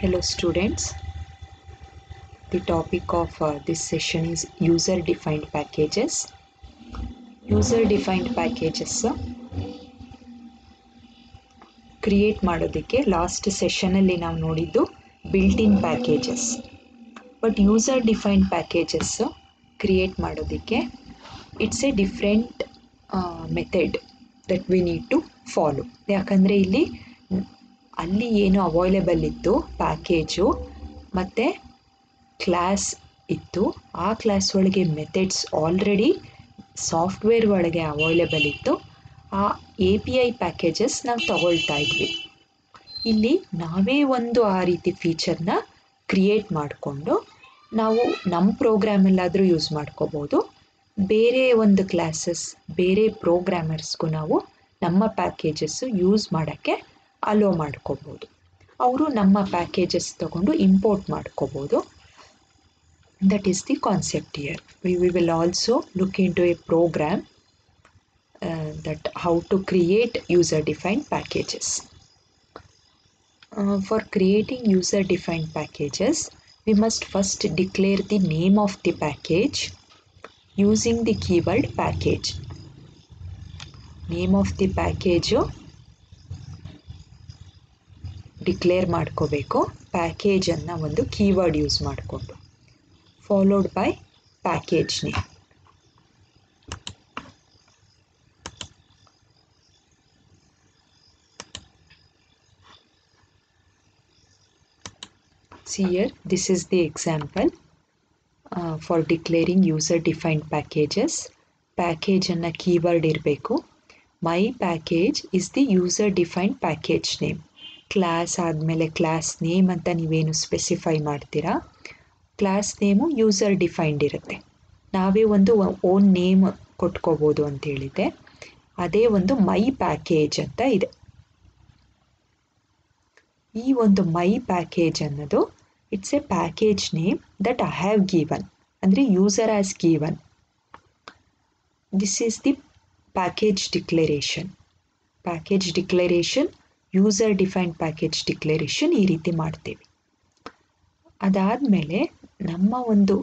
Hello students. The topic of uh, this session is user defined packages. User defined packages create ಮಾಡೋದಕ್ಕೆ last ಸೆಷನಲ್ಲಿ ನಾವು ನೋಡಿದ್ದು built in packages but user defined packages create ಮಾಡೋದಕ್ಕೆ it's a different method that we need to follow ಯಾಕಂದರೆ ಇಲ್ಲಿ ಅಲ್ಲಿ ಏನು available ಇತ್ತು? ಪ್ಯಾಕೇಜು ಮತ್ತು ಕ್ಲಾಸ್ ಇತ್ತು. ಆ ಕ್ಲಾಸ್ ಒಳಗೆ ಮೆಥಡ್ಸ್ ಆಲ್ರೆಡಿ ಸಾಫ್ಟ್ವೇರ್ ಒಳಗೆ ಅವೈಲೇಬಲ್ ಇತ್ತು. ಆ ಎ ಪಿ ಐ ಪ್ಯಾಕೇಜಸ್ ನಾವು ತಗೊಳ್ತಾ ಇದ್ವಿ. ಇಲ್ಲಿ ನಾವೇ ಒಂದು ಆ ರೀತಿ ಫೀಚರ್ನ ಕ್ರಿಯೇಟ್ ಮಾಡಿಕೊಂಡು ನಾವು ನಮ್ಮ ಪ್ರೋಗ್ರಾಮಲ್ಲಾದರೂ ಯೂಸ್ ಮಾಡ್ಕೋಬೋದು. ಬೇರೆ ಒಂದು ಕ್ಲಾಸಸ್ ಬೇರೆ ಪ್ರೋಗ್ರಾಮರ್ಸ್ಗೂ ನಾವು ನಮ್ಮ ಪ್ಯಾಕೇಜಸ್ಸು ಯೂಸ್ ಮಾಡೋಕ್ಕೆ ಅಲೋ ಮಾಡ್ಕೋಬೋದು ಅವರು ನಮ್ಮ ಪ್ಯಾಕೇಜಸ್ ತಗೊಂಡು ಇಂಪೋರ್ಟ್ ಮಾಡ್ಕೋಬೋದು that is the concept here we we will also look into a program uh, that how to create user defined packages. Uh, for creating user defined packages, we must first declare the name of the package using the keyword package. Name of the package declare ಮಾಡ್ಕೋಬೇಕು. ಪ್ಯಾಕೇಜನ್ನು ಒಂದು keyword use ಮಾಡಿಕೊಂಡು. Followed by package name see here this is the example uh, for declaring user defined packages. Package ಅನ್ನು keyword ಇರಬೇಕು. My package is the user defined package name class ಆದಮೇಲೆ class name ಅಂತ ನೀವೇನು specify ಮಾಡ್ತೀರಾ? Class name user defined ಇರುತ್ತೆ. ನಾವೇ ಒಂದು own name ಕೊಟ್ಕೋಬೋದು ಅಂತ ಹೇಳಿದೆ ಅದೇ ಒಂದು ಮೈ ಪ್ಯಾಕೇಜ್ ಅಂತ ಇದೆ. ಈ ಒಂದು ಮೈ ಪ್ಯಾಕೇಜ್ ಅನ್ನೋದು it's a package name that I have given ಅಂದರೆ user as given this is the package declaration package declaration user defined package declaration ಈ ರೀತಿ ಮಾಡ್ತೀವಿ. ಅದಾದಮೇಲೆ ನಮ್ಮ ಒಂದು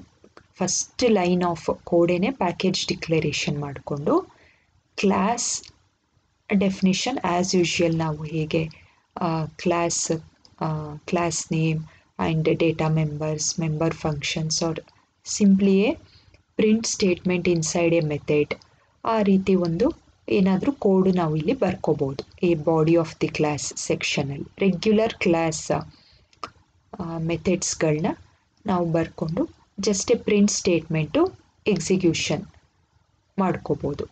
ಫಸ್ಟ್ ಲೈನ್ ಆಫ್ ಕೋಡೇನೆ ಪ್ಯಾಕೇಜ್ ಡಿಕ್ಲರೇಷನ್ ಮಾಡಿಕೊಂಡು ಕ್ಲಾಸ್ ಡೆಫಿನಿಷನ್ ಆ್ಯಸ್ ಯೂಶ್ವಲ್ ನಾವು ಹೇಗೆ class class name and data members member functions are simply a print statement inside a method ಆ ರೀತಿ ಒಂದು ಏನಾದರೂ ಕೋಡು ನಾವು ಇಲ್ಲಿ ಬರ್ಕೋಬೋದು. A body of the class ಸೆಕ್ಷನಲ್ಲಿ ರೆಗ್ಯುಲರ್ ಕ್ಲಾಸ್ ಮೆಥಡ್ಸ್ಗಳನ್ನ ನಾವು ಬರ್ಕೊಂಡು just a print statement execution ಮಾಡ್ಕೋಬೋದು.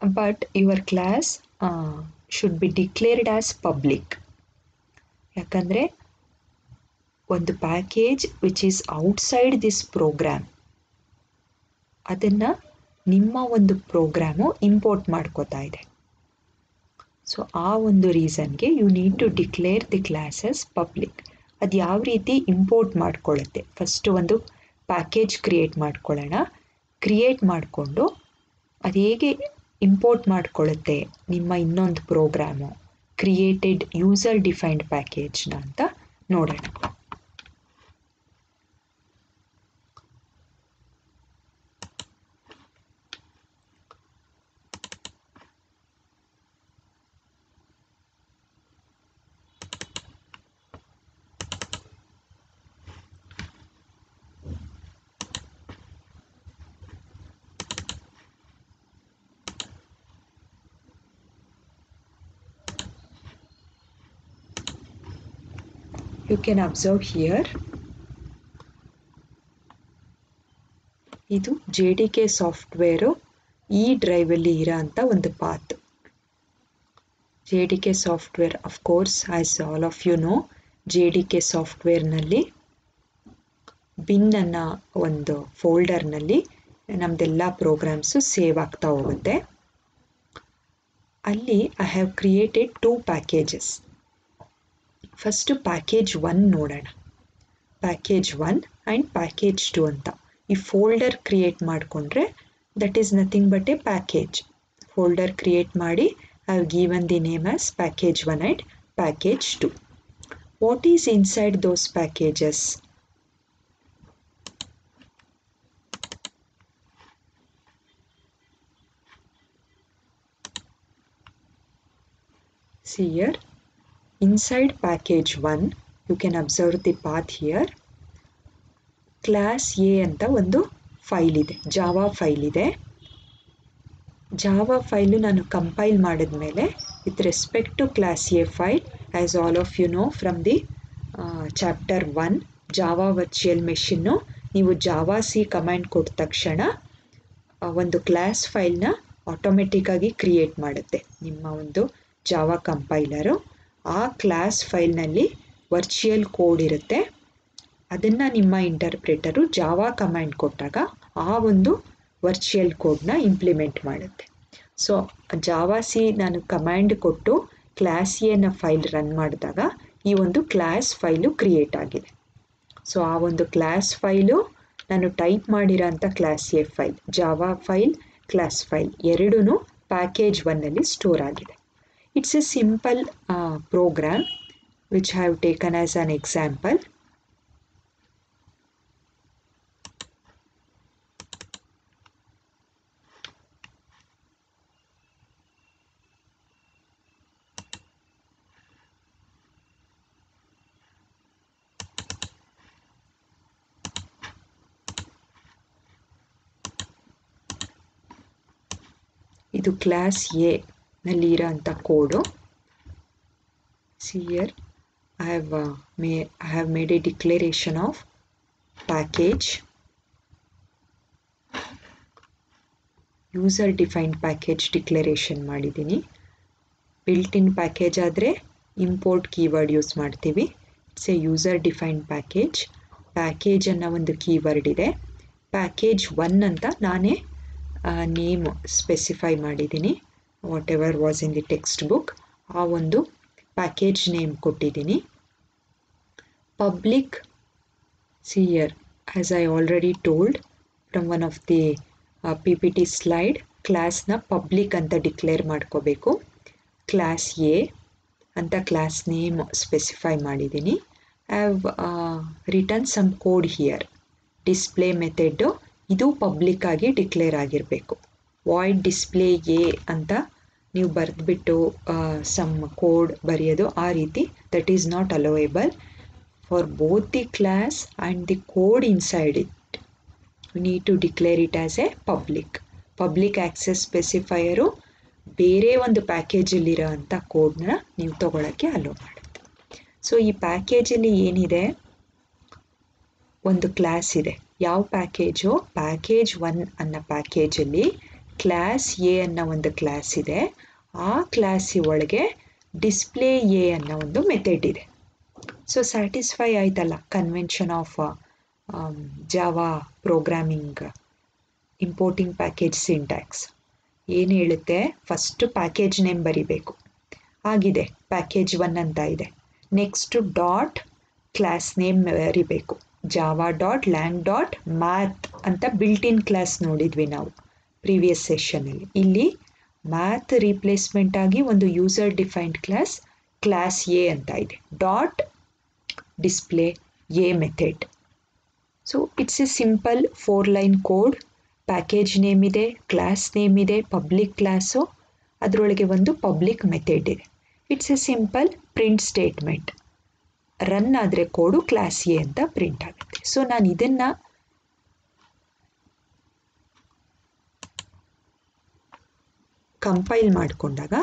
But your class should be declared as public ಯಾಕಂದರೆ ಒಂದು package which is outside this program ಅದನ್ನು ನಿಮ್ಮ ಒಂದು ಪ್ರೋಗ್ರಾಮು ಇಂಪೋರ್ಟ್ ಮಾಡ್ಕೋತಾ ಇದೆ. ಸೊ ಆ ಒಂದು ರೀಸನ್ಗೆ you need to declare the classes public ಅದು ಯಾವ ರೀತಿ ಇಂಪೋರ್ಟ್ ಮಾಡ್ಕೊಳ್ಳುತ್ತೆ? ಫಸ್ಟು ಒಂದು ಪ್ಯಾಕೇಜ್ ಕ್ರಿಯೇಟ್ ಮಾಡ್ಕೊಳ್ಳೋಣ. ಕ್ರಿಯೇಟ್ ಮಾಡಿಕೊಂಡು ಅದು ಹೇಗೆ ಇಂಪೋರ್ಟ್ ಮಾಡ್ಕೊಳ್ಳುತ್ತೆ ನಿಮ್ಮ ಇನ್ನೊಂದು ಪ್ರೋಗ್ರಾಮು? ಕ್ರಿಯೇಟೆಡ್ ಯೂಸರ್ ಡಿಫೈನ್ಡ್ ಪ್ಯಾಕೇಜ್ನ ಅಂತ ನೋಡೋಣ. You can observe here. ಇದು ಜೆ ಡಿ ಕೆ ಸಾಫ್ಟ್ವೇರು ಈ ಡ್ರೈವಲ್ಲಿ ಇರೋ ಅಂಥ ಒಂದು path J D K software of course as all of you know J D K ಸಾಫ್ಟ್ವೇರ್ನಲ್ಲಿ ಬಿನ್ನನ್ನು ಒಂದು ಫೋಲ್ಡರ್ನಲ್ಲಿ ನಮ್ಮದೆಲ್ಲ ಪ್ರೋಗ್ರಾಮ್ಸು ಸೇವ್ ಆಗ್ತಾ ಹೋಗುತ್ತೆ. ಅಲ್ಲಿ I have created two packages first package one ನೋಡೋಣ. Package one and package two ಅಂತ. ಈ ಫೋಲ್ಡರ್ ಕ್ರಿಯೇಟ್ ಮಾಡಿಕೊಂಡ್ರೆ that is nothing but a package folder create ಮಾಡಿ I given the name as package one and package two what is inside those packages see here. Inside package 1 you can observe the path here. Class A ಅಂತ ಒಂದು file ಇದೆ Java file ಇದೆ. Java file ನಾನು compile ಮಾಡಿದ ಮೇಲೆ with respect to class A file as all of you know from the chapter one Java virtual machine ನೀವು Java C command ಕೊಟ್ಟ ತಕ್ಷಣ ಒಂದು ಕ್ಲಾಸ್ ಫೈಲ್ನ ಆಟೋಮೆಟಿಕ್ಕಾಗಿ ಕ್ರಿಯೇಟ್ ಮಾಡುತ್ತೆ ನಿಮ್ಮ ಒಂದು ಜಾವಾ ಕಂಪೈಲರು ಆ ಕ್ಲಾಸ್ ಫೈಲ್ನಲ್ಲಿ ವರ್ಚುಯಲ್ ಕೋಡ್ ಇರುತ್ತೆ. ಅದನ್ನು ನಿಮ್ಮ ಇಂಟರ್ಪ್ರೇಟರು ಜಾವಾ ಕಮ್ಯಾಂಡ್ ಕೊಟ್ಟಾಗ ಆ ಒಂದು ವರ್ಚುಯಲ್ ಕೋಡ್ನ ಇಂಪ್ಲಿಮೆಂಟ್ ಮಾಡುತ್ತೆ. ಸೊ, ಜಾವಾ ಸಿ ನಾನು ಕಮ್ಯಾಂಡ್ ಕೊಟ್ಟು ಕ್ಲಾಸ್ ಫೈಲ್ ರನ್ ಮಾಡಿದಾಗ ಈ ಒಂದು ಕ್ಲಾಸ್ ಫೈಲು ಕ್ರಿಯೇಟ್ ಆಗಿದೆ. ಸೊ, ಆ ಒಂದು ಕ್ಲಾಸ್ ಫೈಲು ನಾನು ಟೈಪ್ ಮಾಡಿರೋಂಥ class A file, Java file, class file ಎರಡೂ ಪ್ಯಾಕೇಜ್ ಒನ್ನಲ್ಲಿ ಸ್ಟೋರ್ ಆಗಿದೆ. it's a simple program which have taken as an example ಇದು ಕ್ಲಾಸ್ ಎ ನಲ್ಲಿ ಇರೋಂಥ code. See here I have may I have made a declaration of package user defined package declaration ಮಾಡಿದ್ದೀನಿ. Built in package ಆದರೆ import keyword use ಮಾಡ್ತೀವಿ. It's a user defined package package ಅನ್ನೋ ಒಂದು keyword ಇದೆ. Package one ಅಂತ ನಾನೇ name specify ಮಾಡಿದ್ದೀನಿ. Whatever was in the text book ಆ ಒಂದು ಪ್ಯಾಕೇಜ್ ನೇಮ್ ಕೊಟ್ಟಿದ್ದೀನಿ. Public see here as I already told from one of the P P T slide ಕ್ಲಾಸ್ನ ಪಬ್ಲಿಕ್ ಅಂತ ಡಿಕ್ಲೇರ್ ಮಾಡ್ಕೋಬೇಕು. ಕ್ಲಾಸ್ ಎ ಅಂತ ಕ್ಲಾಸ್ ನೇಮ್ ಸ್ಪೆಸಿಫೈ ಮಾಡಿದ್ದೀನಿ. I have written some code here display method ಇದು public ಆಗಿ declare ಆಗಿರಬೇಕು. Void display A ಅಂತ ನೀವು ಬರೆದ್ಬಿಟ್ಟು ಸಮ್ ಕೋಡ್ ಬರೆಯೋದು ಆ ರೀತಿ. That is not allowable for both the class and the code inside it need to declare it as a public public access specifier ಬೇರೆ ಒಂದು ಪ್ಯಾಕೇಜಲ್ಲಿರೋ ಅಂಥ ಕೋಡ್ನ ನೀವು ತಗೊಳ್ಳೋಕ್ಕೆ ಅಲೋ ಮಾಡುತ್ತೆ. ಸೊ ಈ ಪ್ಯಾಕೇಜಲ್ಲಿ ಏನಿದೆ? ಒಂದು ಕ್ಲಾಸ್ ಇದೆ. ಯಾವ ಪ್ಯಾಕೇಜು ಪ್ಯಾಕೇಜ್ ಒನ್ ಅನ್ನೋ ಪ್ಯಾಕೇಜಲ್ಲಿ ಕ್ಲಾಸ್ ಎ ಅನ್ನೋ ಒಂದು ಕ್ಲಾಸ್ ಇದೆ. ಆ ಕ್ಲಾಸಿ ಒಳಗೆ ಡಿಸ್ಪ್ಲೇ ಎ ಅನ್ನೋ ಒಂದು ಮೆಥಡ್ ಇದೆ. ಸೊ ಸ್ಯಾಟಿಸ್ಫೈ ಆಯ್ತಲ್ಲ? Convention of Java programming importing package syntax ಏನು ಹೇಳುತ್ತೆ? ಫಸ್ಟ್ ಪ್ಯಾಕೇಜ್ ನೇಮ್ ಬರಿಬೇಕು. ಆಗಿದೆ. ಪ್ಯಾಕೇಜ್ ಒನ್ ಅಂತ ಇದೆ. ನೆಕ್ಸ್ಟ್ ಡಾಟ್ ಕ್ಲಾಸ್ ನೇಮ್ ಬರಿಬೇಕು. Java dot lang dot math ಅಂತ ಬಿಲ್ಟ್ ಇನ್ ಕ್ಲಾಸ್ ನೋಡಿದ್ವಿ ನಾವು. ಪ್ರೀವಿಯಸ್ ಸೆಷನಲ್ಲಿ ಇಲ್ಲಿ ಮ್ಯಾಥ್ ರೀಪ್ಲೇಸ್ಮೆಂಟ್ ಆಗಿ ಒಂದು user defined class class A ಅಂತ ಇದೆ. Dot display A method so it's a simple four line code package name ಇದೆ ಕ್ಲಾಸ್ ನೇಮ್ ಇದೆ ಪಬ್ಲಿಕ್ ಕ್ಲಾಸು ಅದರೊಳಗೆ ಒಂದು ಪಬ್ಲಿಕ್ ಮೆಥಡ್ ಇದೆ. It's a simple print statement run ಆದರೆ ಕೋಡು ಕ್ಲಾಸ್ ಎ ಅಂತ print ಆಗುತ್ತೆ. ಸೊ ನಾನು ಇದನ್ನು ಕಂಪೈಲ್ ಮಾಡಿಕೊಂಡಾಗ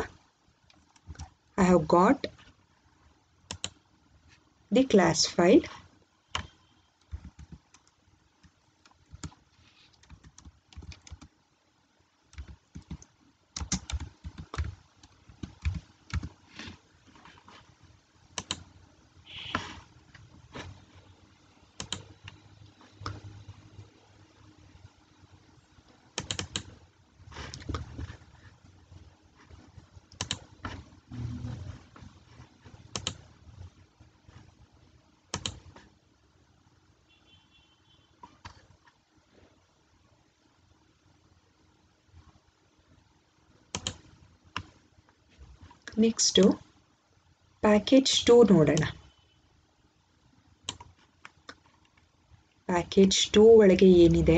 I have got the class file next package two ನೋಡೋಣ. ಪ್ಯಾಕೇಜ್ ಟೂ ಒಳಗೆ ಏನಿದೆ?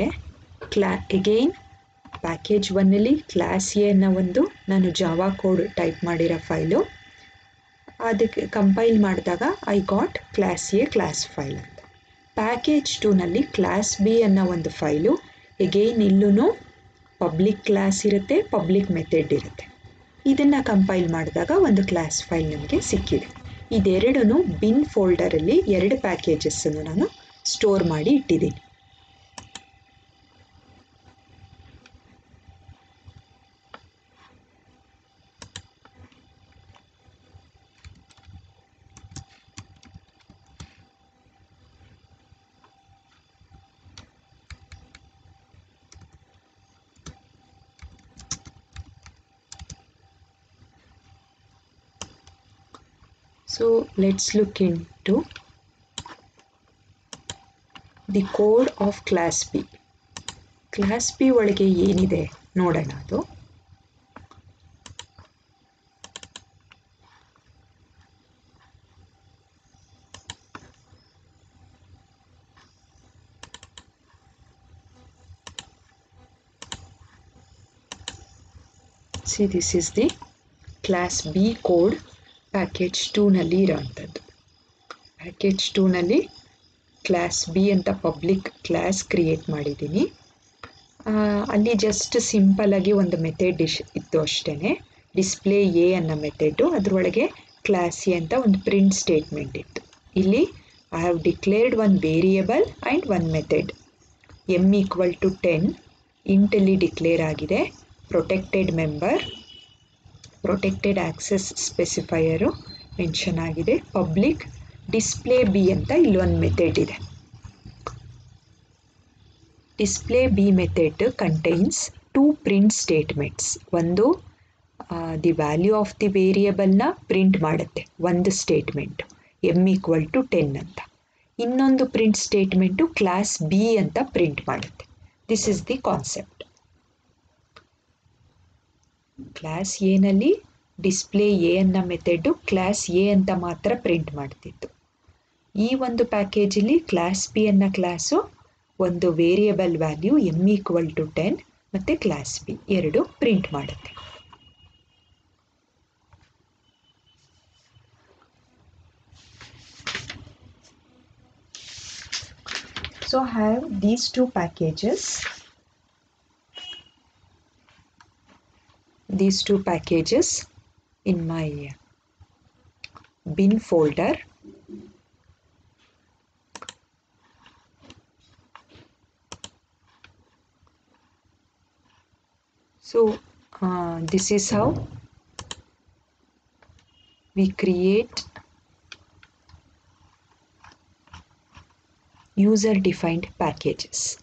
ಕ್ಲಾ ಎಗೈನ್ ಪ್ಯಾಕೇಜ್ ಒನ್ನಲ್ಲಿ ಕ್ಲಾಸ್ ಎ ಅನ್ನೋ ಒಂದು ನಾನು ಜಾವಾ ಕೋಡ್ ಟೈಪ್ ಮಾಡಿರೋ ಫೈಲು ಅದಕ್ಕೆ ಕಂಪೈಲ್ ಮಾಡಿದಾಗ I got class A class file ಅಂತ. ಪ್ಯಾಕೇಜ್ ಟೂನಲ್ಲಿ ಕ್ಲಾಸ್ ಬಿ ಅನ್ನೋ ಒಂದು ಫೈಲು ಎಗೈನ್ ಇಲ್ಲೂ ಪಬ್ಲಿಕ್ ಕ್ಲಾಸ್ ಇರುತ್ತೆ ಪಬ್ಲಿಕ್ ಮೆಥಡ್ ಇರುತ್ತೆ. ಇದನ್ನು ಕಂಪೈಲ್ ಮಾಡಿದಾಗ ಒಂದು ಕ್ಲಾಸ್ ಫೈಲ್ ನಮಗೆ ಸಿಕ್ಕಿದೆ. ಇದೆರಡೂ ಬಿನ್ ಫೋಲ್ಡರಲ್ಲಿ ಎರಡು ಪ್ಯಾಕೇಜಸ್ಸನ್ನು ನಾನು ಸ್ಟೋರ್ ಮಾಡಿ ಇಟ್ಟಿದ್ದೀನಿ. So let's look into the code of class B. Class B ಒಳಗೆ ಏನಿದೆ ನೋಡೋಣ ಅದು see this is the class B code package ಟೂನಲ್ಲಿ ಇರೋವಂಥದ್ದು ಪ್ಯಾಕೇಜ್ ಟೂನಲ್ಲಿ ಕ್ಲಾಸ್ ಬಿ ಅಂತ ಪಬ್ಲಿಕ್ ಕ್ಲಾಸ್ ಕ್ರಿಯೇಟ್ ಮಾಡಿದ್ದೀನಿ. ಅಲ್ಲಿ ಜಸ್ಟ್ ಸಿಂಪಲ್ಲಾಗಿ ಒಂದು ಮೆಥಡ್ ಡಿಶ್ ಇತ್ತು ಅಷ್ಟೇ ಡಿಸ್ಪ್ಲೇ ಎ ಅನ್ನೋ ಮೆಥೆಡು ಅದರೊಳಗೆ ಕ್ಲಾಸ್ ಎ ಅಂತ ಒಂದು ಪ್ರಿಂಟ್ ಸ್ಟೇಟ್ಮೆಂಟ್ ಇತ್ತು. ಇಲ್ಲಿ I have declared one variable and one method M equal to ten ಇಂಟಲ್ಲಿ declare ಆಗಿದೆ. Protected member protected access specifier mention ಆಗಿದೆ. ಪಬ್ಲಿಕ್ ಡಿಸ್ಪ್ಲೇ ಬಿ ಅಂತ ಇಲ್ಲೊಂದು ಮೆಥೆಡ್ ಇದೆ. Display B method contains two print statements ಒಂದು the value of the ವೇರಿಯಬಲ್ನ print ಮಾಡುತ್ತೆ. ಒಂದು statement M equal to ten ಅಂತ. ಇನ್ನೊಂದು ಪ್ರಿಂಟ್ ಸ್ಟೇಟ್ಮೆಂಟು ಕ್ಲಾಸ್ ಬಿ ಅಂತ ಪ್ರಿಂಟ್ ಮಾಡುತ್ತೆ. This is the concept class ಎನಲ್ಲಿ display A ಅನ್ನೋ ಮೆಥೆಡು ಕ್ಲಾಸ್ ಎ ಅಂತ ಮಾತ್ರ ಪ್ರಿಂಟ್ ಮಾಡ್ತಿತ್ತು ಈ ಒಂದು ಪ್ಯಾಕೇಜಲ್ಲಿ ಕ್ಲಾಸ್ ಬಿ ಅನ್ನೋ ಕ್ಲಾಸು ಒಂದು variable value M equal to ten ಮತ್ತು ಕ್ಲಾಸ್ ಬಿ ಎರಡು ಪ್ರಿಂಟ್ ಮಾಡುತ್ತೆ So have these two packages. These two packages in my bin folder. So uh, this is how we create user defined packages.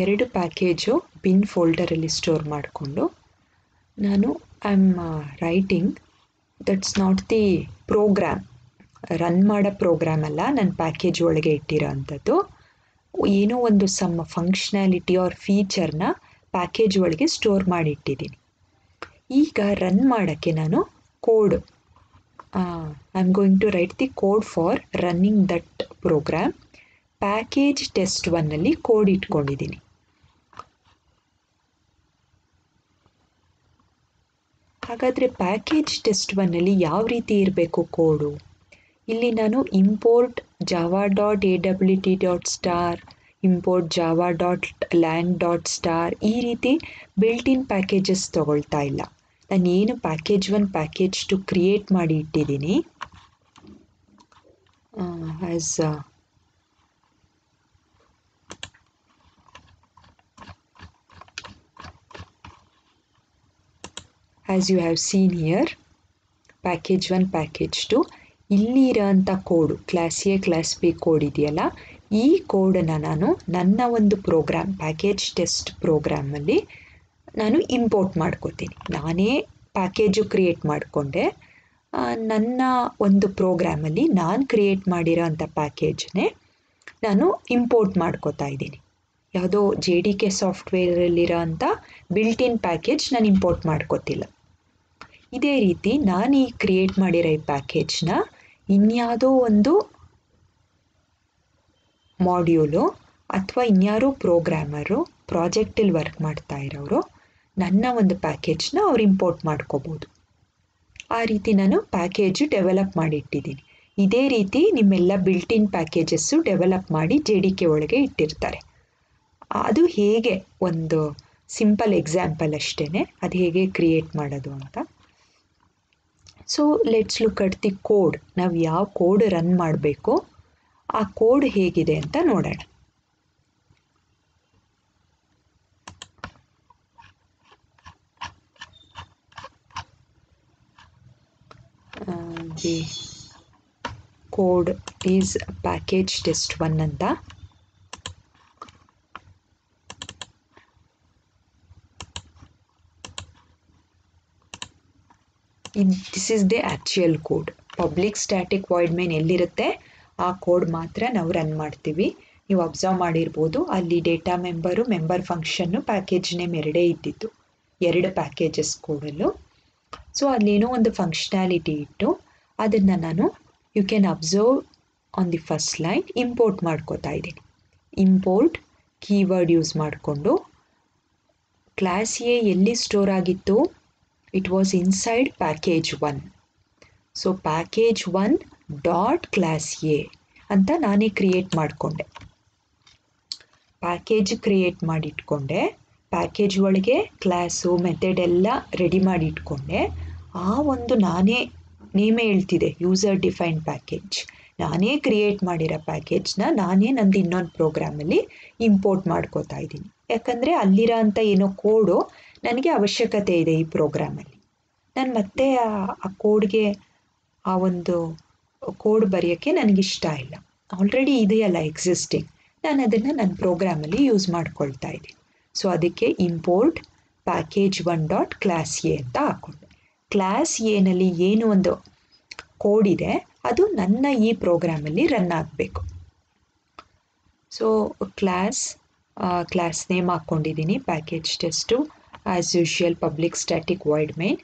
ಎರಡು package bin ಫೋಲ್ಡರಲ್ಲಿ store ಮಾಡಿಕೊಂಡು ನಾನು I am writing. That's not the program run ಮಾಡೋ program ಅಲ್ಲ, ನನ್ನ package ಒಳಗೆ ಇಟ್ಟಿರೋ ಅಂಥದ್ದು. ಏನೋ ಒಂದು ಸಮ್ ಫಂಕ್ಷನಾಲಿಟಿ ಆರ್ ಫೀಚರ್ನ ಪ್ಯಾಕೇಜ್ ಒಳಗೆ ಸ್ಟೋರ್ ಮಾಡಿಟ್ಟಿದ್ದೀನಿ. ಈಗ ರನ್ ಮಾಡೋಕ್ಕೆ ನಾನು code I am going to write the code for running that program package test ಒನ್ನಲ್ಲಿ ಕೋಡ್ ಇಟ್ಕೊಂಡಿದ್ದೀನಿ ಹಾಗಾದರೆ ಪ್ಯಾಕೇಜ್ ಟೆಸ್ಟ್ ಒನ್ನಲ್ಲಿ ಯಾವ ರೀತಿ ಇರಬೇಕು ಕೋಡು? ಇಲ್ಲಿ ನಾನು import Java dot A W T dot star, import Java dot lang dot star ಈ ರೀತಿ ಬಿಲ್ಟ್ ಇನ್ ಪ್ಯಾಕೇಜಸ್ ತೊಗೊಳ್ತಾ ಇಲ್ಲ. ನಾನು ಏನು package one, package two create ಮಾಡಿ ಇಟ್ಟಿದ್ದೀನಿ. As as you have seen here package one package two ಇಲ್ಲಿ ಇರೋಂಥ code class A class B code ಇದೆಯಲ್ಲ, ಈ ಕೋಡನ್ನು ನಾನು ನನ್ನ ಒಂದು ಪ್ರೋಗ್ರಾಮ್ ಪ್ಯಾಕೇಜ್ ಟೆಸ್ಟ್ ಪ್ರೋಗ್ರಾಮಲ್ಲಿ ನಾನು ಇಂಪೋರ್ಟ್ ಮಾಡ್ಕೋತೀನಿ. ನಾನೇ ಪ್ಯಾಕೇಜು ಕ್ರಿಯೇಟ್ ಮಾಡಿಕೊಂಡೆ. ನನ್ನ ಒಂದು ಪ್ರೋಗ್ರಾಮಲ್ಲಿ ನಾನು ಕ್ರಿಯೇಟ್ ಮಾಡಿರೋ ಅಂಥ ಪ್ಯಾಕೇಜ್ನೇ ನಾನು ಇಂಪೋರ್ಟ್ ಮಾಡ್ಕೋತಾ ಇದ್ದೀನಿ. ಯಾವುದೋ ಜೆ ಡಿ ಕೆ ಸಾಫ್ಟ್ವೇರಲ್ಲಿರೋ ಅಂಥ ಬಿಲ್ಟ್ ಇನ್ ಪ್ಯಾಕೇಜ್ ನಾನು ಇಂಪೋರ್ಟ್ ಮಾಡ್ಕೋತಿಲ್ಲ. ಇದೇ ರೀತಿ ನಾನು ಈ ಕ್ರಿಯೇಟ್ ಮಾಡಿರೋ ಈ ಪ್ಯಾಕೇಜ್ನ ಇನ್ಯಾವುದೋ ಒಂದು ಮಾಡ್ಯೂಲು ಅಥವಾ ಇನ್ಯಾರೋ ಪ್ರೋಗ್ರಾಮರು ಪ್ರಾಜೆಕ್ಟಲ್ಲಿ ವರ್ಕ್ ಮಾಡ್ತಾ ಇರೋರು ನನ್ನ ಒಂದು ಪ್ಯಾಕೇಜ್ನ ಅವ್ರು ಇಂಪೋರ್ಟ್ ಮಾಡ್ಕೋಬೋದು. ಆ ರೀತಿ ನಾನು ಪ್ಯಾಕೇಜು ಡೆವಲಪ್ ಮಾಡಿ ಇಟ್ಟಿದ್ದೀನಿ ಇದೇ ರೀತಿ ನಿಮ್ಮೆಲ್ಲ ಬಿಲ್ಟ್ ಇನ್ ಪ್ಯಾಕೇಜಸ್ಸು ಡೆವಲಪ್ ಮಾಡಿ ಜೆ ಡಿ ಕೆ ಒಳಗೆ ಇಟ್ಟಿರ್ತಾರೆ. ಅದು ಹೇಗೆ ಒಂದು ಸಿಂಪಲ್ ಎಕ್ಸಾಂಪಲ್ ಅಷ್ಟೇ ಅದು ಹೇಗೆ ಕ್ರಿಯೇಟ್ ಮಾಡೋದು ಅಂತ. So let's look at the code ನಾವು ಯಾವ ಕೋಡ್ ರನ್ ಮಾಡಬೇಕು, ಆ ಕೋಡ್ ಹೇಗಿದೆ ಅಂತ ನೋಡೋಣ. The code is package test one ಅಂತ. This is the actual code public static void main ಎಲ್ಲಿರುತ್ತೆ? ಆ ಕೋಡ್ ಮಾತ್ರ ನಾವು ರನ್ ಮಾಡ್ತೀವಿ. ನೀವು ಅಬ್ಸರ್ವ್ ಮಾಡಿರ್ಬೋದು. ಅಲ್ಲಿ data member member function package name ಎರಡೇ ಇದ್ದಿತ್ತು ಎರಡು ಪ್ಯಾಕೇಜಸ್ ಕೋಡಲ್ಲೂ ಸೊ ಅಲ್ಲೇನೋ ಒಂದು ಫಂಕ್ಷನಾಲಿಟಿ ಇಟ್ಟು ಅದನ್ನು ನಾನು you can observe on the first line import ಮಾಡ್ಕೋತಾ ಇದ್ದೀನಿ. ಇಂಪೋರ್ಟ್ ಕೀವರ್ಡ್ ಯೂಸ್ ಮಾಡಿಕೊಂಡು ಕ್ಲಾಸ್ ಎ ಎಲ್ಲಿ ಸ್ಟೋರ್ ಆಗಿತ್ತು? It was inside package one so package one dot class A ಅಂತ ನಾನೇ ಕ್ರಿಯೇಟ್ ಮಾಡಿಕೊಂಡೆ. ಪ್ಯಾಕೇಜ್ ಕ್ರಿಯೇಟ್ ಮಾಡಿಟ್ಕೊಂಡೆ. ಪ್ಯಾಕೇಜ್ ಒಳಗೆ ಕ್ಲಾಸು ಮೆಥಡ್ ಎಲ್ಲ ರೆಡಿ ಮಾಡಿ ಇಟ್ಕೊಂಡೆ ಆ ಒಂದು ನಾನೇ ನೇಮೇ ಹೇಳ್ತಿದೆ ಯೂಸರ್ ಡಿಫೈನ್ಡ್ ಪ್ಯಾಕೇಜ್ ನಾನೇ ಕ್ರಿಯೇಟ್ ಮಾಡಿರೋ ಪ್ಯಾಕೇಜ್ನ ನಾನೇ ನಂದು ಇನ್ನೊಂದು ಪ್ರೋಗ್ರಾಮಲ್ಲಿ ಇಂಪೋರ್ಟ್ ಮಾಡ್ಕೋತಾ ಇದ್ದೀನಿ. ಯಾಕಂದರೆ ಅಲ್ಲಿರೋ ಅಂಥ ಏನೋ ಕೋಡು ನನಗೆ ಅವಶ್ಯಕತೆ ಇದೆ ಈ ಪ್ರೋಗ್ರಾಮಲ್ಲಿ ನಾನು ಮತ್ತೆ ಆ ಕೋಡ್ಗೆ ಆ ಒಂದು ಕೋಡ್ ಬರೆಯೋಕ್ಕೆ ನನಗಿಷ್ಟ ಇಲ್ಲ. ಆಲ್ರೆಡಿ ಇದೆಯಲ್ಲ ಎಕ್ಸಿಸ್ಟಿಂಗ್ ನಾನು ಅದನ್ನು ನನ್ನ ಪ್ರೋಗ್ರಾಮಲ್ಲಿ ಯೂಸ್ ಮಾಡ್ಕೊಳ್ತಾ ಇದ್ದೀನಿ. ಸೊ ಅದಕ್ಕೆ import package one dot class A ಅಂತ ಹಾಕ್ಕೊಂಡೆ ಕ್ಲಾಸ್ ಎನಲ್ಲಿ ಏನು ಒಂದು ಕೋಡ್ ಇದೆ, ಅದು ನನ್ನ ಈ ಪ್ರೋಗ್ರಾಮಲ್ಲಿ ರನ್ ಆಗಬೇಕು. ಸೊ ಕ್ಲಾಸ್ ಕ್ಲಾಸ್ ನೇಮ್ ಹಾಕ್ಕೊಂಡಿದ್ದೀನಿ package test as usual public static void main.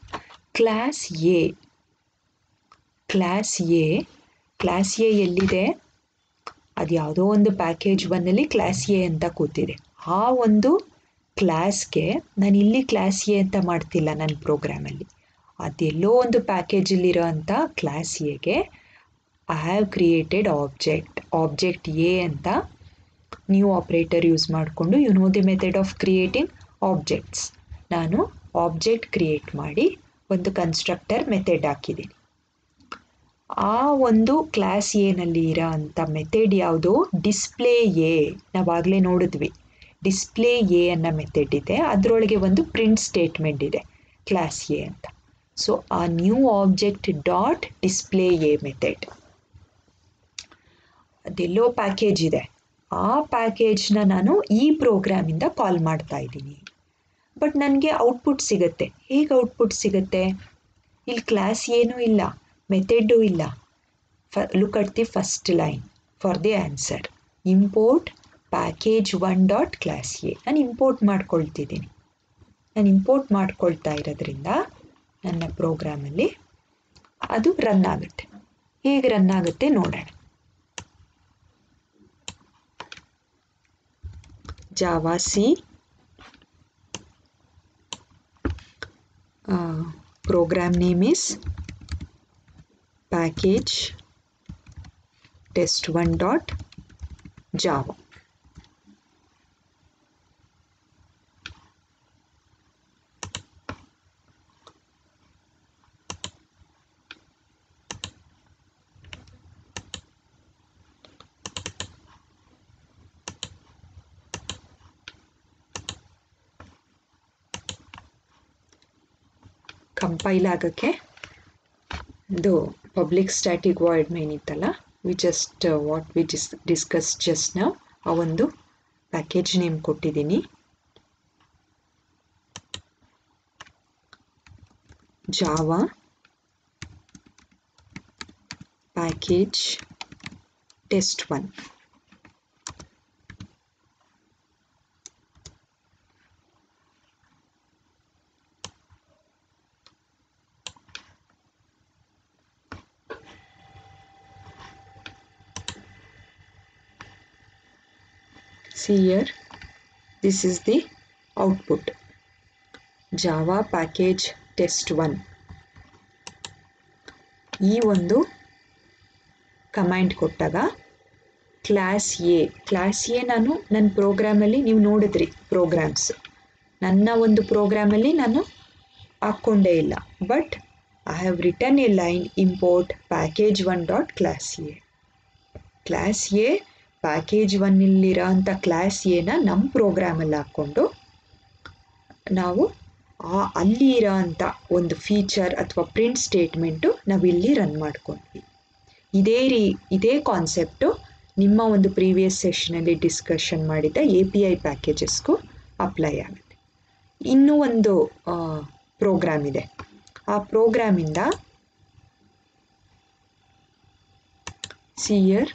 Class A class A class A ಎಲ್ಲಿದೆ? ಅದು ಯಾವುದೋ ಒಂದು ಪ್ಯಾಕೇಜ್ ಒನ್ನಲ್ಲಿ ಕ್ಲಾಸ್ ಎ ಅಂತ ಕೂತಿದೆ. ಆ ಒಂದು ಕ್ಲಾಸ್ಗೆ ನಾನು ಇಲ್ಲಿ ಕ್ಲಾಸ್ ಎ ಅಂತ ಮಾಡ್ತಿಲ್ಲ ನನ್ನ ಪ್ರೋಗ್ರಾಮಲ್ಲಿ ಅದೆಲ್ಲೋ ಒಂದು ಪ್ಯಾಕೇಜಲ್ಲಿರೋ ಅಂಥ ಕ್ಲಾಸ್ ಎಗೆ I have created object object A ಅಂತ ನ್ಯೂ ಆಪ್ರೇಟರ್ ಯೂಸ್ ಮಾಡಿಕೊಂಡು you know the method of creating objects ನಾನು ಆಬ್ಜೆಕ್ಟ್ ಕ್ರಿಯೇಟ್ ಮಾಡಿ ಒಂದು ಕನ್ಸ್ಟ್ರಕ್ಟರ್ ಮೆಥೆಡ್ ಹಾಕಿದ್ದೀನಿ. ಆ ಒಂದು ಕ್ಲಾಸ್ ಎನಲ್ಲಿ ಇರೋ ಅಂಥ ಮೆಥೆಡ್ ಯಾವುದು? ಡಿಸ್ಪ್ಲೇ ಎ ನಾವಾಗಲೇ ನೋಡಿದ್ವಿ. ಡಿಸ್ಪ್ಲೇ ಎ ಅನ್ನೋ ಮೆಥೆಡ್ ಇದೆ. ಅದರೊಳಗೆ ಒಂದು ಪ್ರಿಂಟ್ ಸ್ಟೇಟ್ಮೆಂಟ್ ಇದೆ ಕ್ಲಾಸ್ ಎ ಅಂತ. ಸೊ ಆ new object dot display A method ಅದೆಲ್ಲೋ package ಇದೆ. ಆ ಪ್ಯಾಕೇಜ್ನ ನಾನು ಈ ಪ್ರೋಗ್ರಾಮಿಂದ ಕಾಲ್ ಮಾಡ್ತಾ ಇದ್ದೀನಿ. ಬಟ್ ನನಗೆ ಔಟ್ಪುಟ್ ಸಿಗುತ್ತೆ. ಹೇಗೆ ಔಟ್ಪುಟ್ ಸಿಗುತ್ತೆ? ಇಲ್ಲಿ ಕ್ಲಾಸ್ ಏನೂ ಇಲ್ಲ. ಮೆಥೆಡ್ಡು ಇಲ್ಲ. ಫ look at the first line for the answer import package one dot class A ನಾನು ಇಂಪೋರ್ಟ್ ಮಾಡ್ಕೊಳ್ತಿದ್ದೀನಿ. ನಾನು ಇಂಪೋರ್ಟ್ ಮಾಡ್ಕೊಳ್ತಾ ಇರೋದ್ರಿಂದ ನನ್ನ ಪ್ರೋಗ್ರಾಮಲ್ಲಿ ಅದು ರನ್ ಆಗುತ್ತೆ. ಹೇಗೆ ರನ್ ಆಗುತ್ತೆ ನೋಡೋಣ. Javac program name is package test1 compile ಆಗೋಕ್ಕೆ ಇದು ಪಬ್ಲಿಕ್ ಸ್ಟ್ಯಾಟಿಕ್ ವರ್ಡ್ ಮೇನ್ ಇತ್ತಲ್ಲ? We just what we dis discuss just ನಾವು ಆ ಒಂದು ಪ್ಯಾಕೇಜ್ ನೇಮ್ ಕೊಟ್ಟಿದ್ದೀನಿ. Java package test one see here this is the output. Java package test 1 ಈ ಒಂದು command ಕೊಟ್ಟಾಗ ಕ್ಲಾಸ್ ಎ ಕ್ಲಾಸ್ ಎ ನಾನು ನನ್ನ ಪ್ರೋಗ್ರಾಮಲ್ಲಿ ನೀವು ನೋಡಿದ್ರಿ ಪ್ರೋಗ್ರಾಮ್ಸ್ ನನ್ನ ಒಂದು ಪ್ರೋಗ್ರಾಮಲ್ಲಿ ನಾನು ಹಾಕ್ಕೊಂಡೇ ಇಲ್ಲ. But I have return a line import package one dot class A class A package ಒನ್ನಲ್ಲಿರೋ ಅಂಥ ಕ್ಲಾಸ್ ಎನ ನಮ್ಮ ಪ್ರೋಗ್ರಾಮಲ್ಲಿ ಹಾಕ್ಕೊಂಡು ನಾವು ಆ ಅಲ್ಲಿ ಇರೋ ಅಂಥ ಒಂದು ಫೀಚರ್ ಅಥವಾ ಪ್ರಿಂಟ್ ಸ್ಟೇಟ್ಮೆಂಟು ನಾವಿಲ್ಲಿ ರನ್ ಮಾಡ್ಕೊಂಡ್ವಿ. ಇದೇ ರೀ, ಇದೇ ಕಾನ್ಸೆಪ್ಟು ನಿಮ್ಮ ಒಂದು ಪ್ರೀವಿಯಸ್ ಸೆಷನಲ್ಲಿ ಡಿಸ್ಕಷನ್ ಮಾಡಿದ ಎ ಪಿ ಐ ಪ್ಯಾಕೇಜಸ್ಗೂ ಅಪ್ಲೈ ಆಗುತ್ತೆ. ಇನ್ನೂ ಒಂದು ಪ್ರೋಗ್ರಾಮ್ ಇದೆ. ಆ ಪ್ರೋಗ್ರಾಮಿಂದ ಸಿಯರ್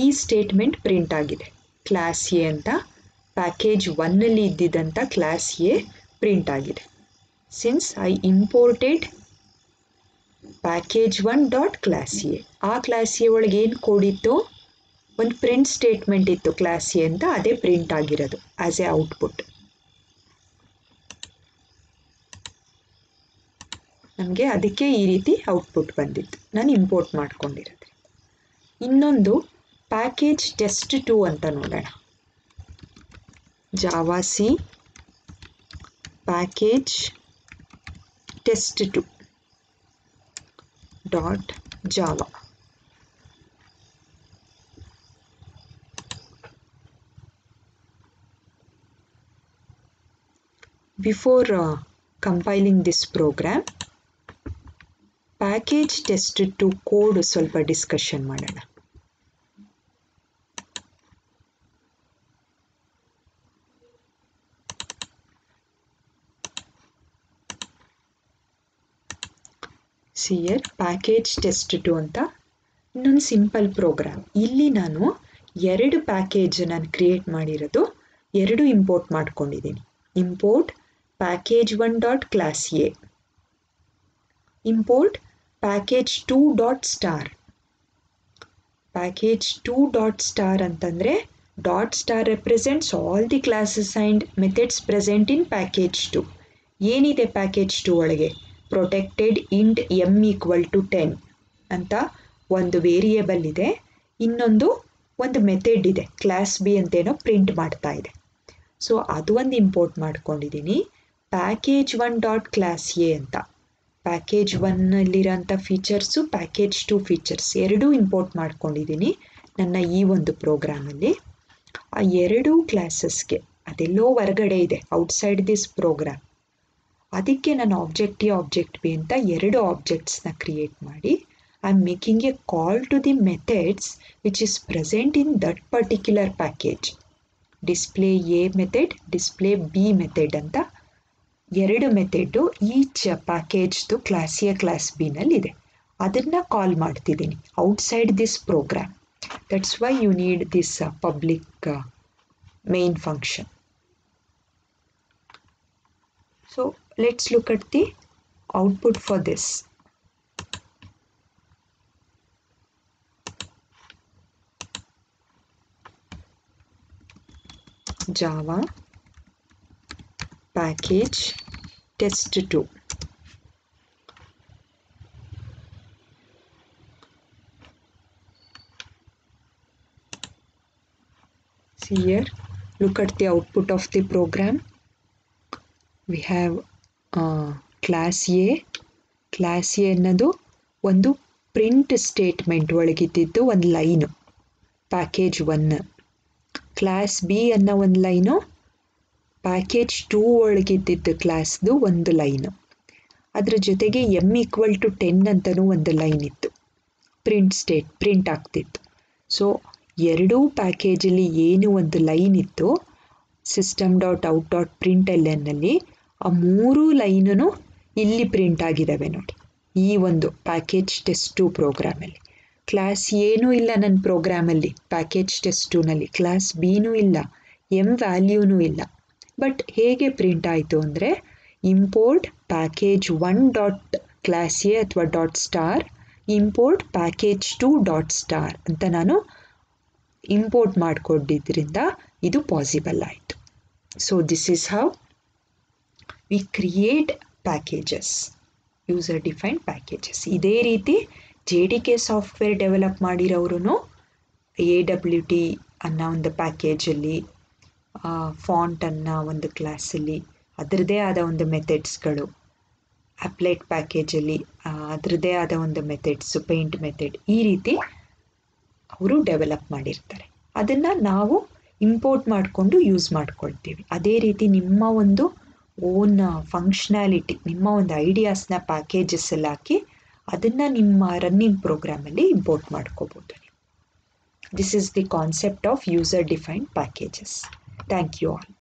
ಈ ಸ್ಟೇಟ್ಮೆಂಟ್ ಪ್ರಿಂಟ್ ಆಗಿದೆ. ಕ್ಲಾಸ್ ಎ ಅಂತ ಪ್ಯಾಕೇಜ್ ಒನ್ನಲ್ಲಿ ಇದ್ದಿದ್ದಂಥ ಕ್ಲಾಸ್ ಎ ಪ್ರಿಂಟ್ ಆಗಿದೆ. Since I imported package one dot class A ಆ ಕ್ಲಾಸ್ ಎ ಒಳಗೆ ಏನು ಕೋಡಿತ್ತು? ಒಂದು ಪ್ರಿಂಟ್ ಸ್ಟೇಟ್ಮೆಂಟ್ ಇತ್ತು ಕ್ಲಾಸ್ ಎ ಅಂತ, ಅದೇ ಪ್ರಿಂಟ್ ಆಗಿರೋದು ಆ್ಯಸ್ ಎ ಔಟ್ಪುಟ್ ನಮಗೆ ಅದಕ್ಕೆ ಈ ರೀತಿ ಔಟ್ಪುಟ್ ಬಂದಿತ್ತು. ನಾನು ಇಂಪೋರ್ಟ್ ಮಾಡ್ಕೊಂಡಿರೋದು. ಇನ್ನೊಂದು ಪ್ಯಾಕೇಜ್ ಟೆಸ್ಟ್ ಟು ಅಂತ ನೋಡೋಣ javac package test two dot java before compiling this program package test two code ಸ್ವಲ್ಪ ಡಿಸ್ಕಷನ್ ಮಾಡೋಣ. ಸಿಯರ್ ಪ್ಯಾಕೇಜ್ ಟೆಸ್ಟ್ ಟು ಅಂತ ಇನ್ನೊಂದು ಸಿಂಪಲ್ ಪ್ರೋಗ್ರಾಮ್ ಇಲ್ಲಿ ನಾನು ಎರಡು ಪ್ಯಾಕೇಜ್ ನಾನು ಕ್ರಿಯೇಟ್ ಮಾಡಿರೋದು, ಎರಡು ಇಂಪೋರ್ಟ್ ಮಾಡ್ಕೊಂಡಿದ್ದೀನಿ. Import package one dot class A import package two dot star package two dot star ಅಂತಂದರೆ dot star represents all the classes and methods present in package two ಏನಿದೆ package two ಒಳಗೆ? Protected int M equal to ten ಅಂತ ಒಂದು variable ಇದೆ. ಇನ್ನೊಂದು ಒಂದು method ಇದೆ. Class B ಅಂತೇನೋ ಪ್ರಿಂಟ್ ಮಾಡ್ತಾ ಇದೆ. ಸೊ ಅದು ಒಂದು ಇಂಪೋರ್ಟ್ ಮಾಡ್ಕೊಂಡಿದ್ದೀನಿ package one dot class A ಅಂತ. ಪ್ಯಾಕೇಜ್ ಒನ್ನಲ್ಲಿರೋಂಥ ಫೀಚರ್ಸು ಪ್ಯಾಕೇಜ್ ಟು ಫೀಚರ್ಸ್ ಎರಡೂ ಇಂಪೋರ್ಟ್ ಮಾಡ್ಕೊಂಡಿದ್ದೀನಿ ನನ್ನ ಈ ಒಂದು ಪ್ರೋಗ್ರಾಮಲ್ಲಿ ಆ ಎರಡೂ ಕ್ಲಾಸಸ್ಗೆ ಅದೆಲ್ಲೋ ಹೊರಗಡೆ ಇದೆ ಔಟ್ಸೈಡ್ ದಿಸ್ ಪ್ರೋಗ್ರಾಮ್ ಅದಕ್ಕೆ ನಾನು ಆಬ್ಜೆಕ್ಟ್ ಎ ಆಬ್ಜೆಕ್ಟ್ ಬಿ ಅಂತ ಎರಡು ಆಬ್ಜೆಕ್ಟ್ಸ್ನ ಕ್ರಿಯೇಟ್ ಮಾಡಿ I am making a call to the methods which is present in that particular package display A method display B method ಅಂತ ಎರಡು ಮೆಥಡು ಈಚ್ ಪ್ಯಾಕೇಜ್ದು class A class ಬಿನಲ್ಲಿದೆ ಅದನ್ನು call ಮಾಡ್ತಿದ್ದೀನಿ outside this program that's why you need this public main function so let's look at the output for this. Java package test2 see here look at the output of the program we have class A class A ಅನ್ನೋದು ಒಂದು print statement ಒಳಗಿದ್ದಿದ್ದು ಒಂದು line package one class B ಅನ್ನೋ ಒಂದು line package two ಒಳಗಿದ್ದಿದ್ದು ಕ್ಲಾಸ್ದು ಒಂದು line ಅದರ ಜೊತೆಗೆ ಎಂ ಈಕ್ವಲ್ ಟು ಟೆನ್ ಅಂತಲೂ ಒಂದು ಲೈನ್ ಇತ್ತು. ಪ್ರಿಂಟ್ ಸ್ಟೇಟ್ ಪ್ರಿಂಟ್ ಆಗ್ತಿತ್ತು. ಸೊ ಎರಡೂ ಪ್ಯಾಕೇಜಲ್ಲಿ ಏನು ಒಂದು ಲೈನ್ ಇತ್ತು system dot out dot print L ಎನ್ನಲ್ಲಿ ಆ ಮೂರೂ ಲೈನೂ ಇಲ್ಲಿ ಪ್ರಿಂಟ್ ಆಗಿದ್ದಾವೆ ನೋಡಿ. ಈ ಒಂದು ಪ್ಯಾಕೇಜ್ ಟೆಸ್ಟ್ ಟು ಪ್ರೋಗ್ರಾಮಲ್ಲಿ. ಕ್ಲಾಸ್ ಏನೂ ಇಲ್ಲ ನನ್ನ ಪ್ರೋಗ್ರಾಮಲ್ಲಿ. ಪ್ಯಾಕೇಜ್ ಟೆಸ್ಟ್ ಟೂನಲ್ಲಿ. ಕ್ಲಾಸ್ ಬಿನೂ ಇಲ್ಲ. ಎಂ ವ್ಯಾಲ್ಯೂನೂ ಇಲ್ಲ. ಬಟ್ ಹೇಗೆ ಪ್ರಿಂಟ್ ಆಯಿತು ಅಂದರೆ, import package one dot class A ಅಥವಾ dot star, import package two dot star ಅಂತ ನಾನು ಇಂಪೋರ್ಟ್ ಮಾಡಿಕೊಂಡಿದ್ದರಿಂದ ಇದು ಪಾಸಿಬಲ್ ಆಯಿತು. So this is how we create packages user defined packages ಇದೇ ರೀತಿ J D K software develop ಮಾಡಿರೋರು ಎ ಡಬ್ಲ್ಯೂ ಟಿ ಅನ್ನೋ ಒಂದು ಪ್ಯಾಕೇಜಲ್ಲಿ ಫಾಂಟ್ ಅನ್ನೋ ಒಂದು ಕ್ಲಾಸಲ್ಲಿ ಅದರದ್ದೇ ಆದ ಒಂದು ಮೆಥಡ್ಸ್ಗಳು ಅಪ್ಲೈಟ್ ಪ್ಯಾಕೇಜಲ್ಲಿ ಅದರದ್ದೇ ಆದ ಒಂದು ಮೆಥಡ್ಸು ಪೇಂಟ್ ಮೆಥಡ್ ಈ ರೀತಿ ಅವರು ಡೆವಲಪ್ ಮಾಡಿರ್ತಾರೆ. ಅದನ್ನು ನಾವು ಇಂಪೋರ್ಟ್ ಮಾಡಿಕೊಂಡು ಯೂಸ್ ಮಾಡ್ಕೊಳ್ತೀವಿ. ಅದೇ ರೀತಿ ನಿಮ್ಮ ಒಂದು ಓನ್ ಫಂಕ್ಷನಾಲಿಟಿ ನಿಮ್ಮ ಒಂದು ಐಡಿಯಾಸ್ನ ಪ್ಯಾಕೇಜಸ್ಸಲ್ಲಿ ಹಾಕಿ ಅದನ್ನು ನಿಮ್ಮ ರನ್ನಿಂಗ್ ಪ್ರೋಗ್ರಾಮಲ್ಲಿ ಇಂಪೋರ್ಟ್ ಮಾಡ್ಕೋಬೋದು this is the concept of user defined packages thank you all